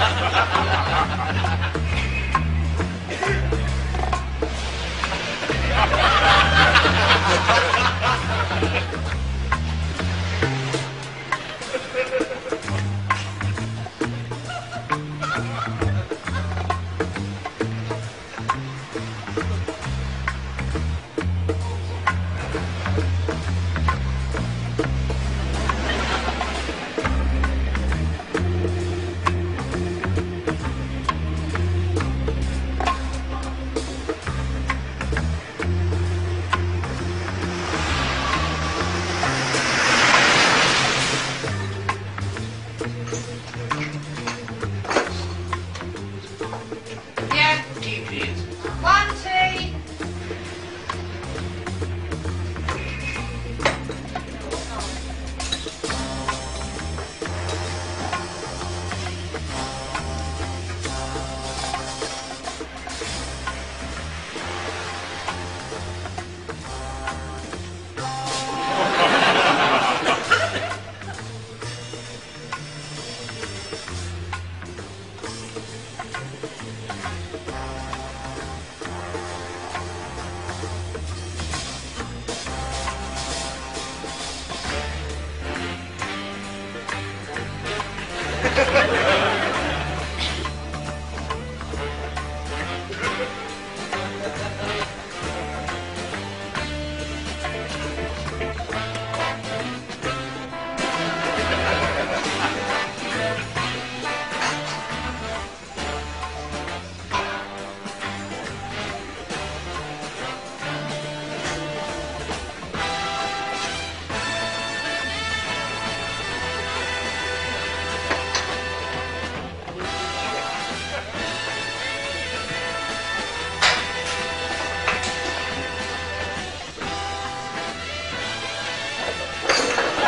Ha ha ha ha! Yes.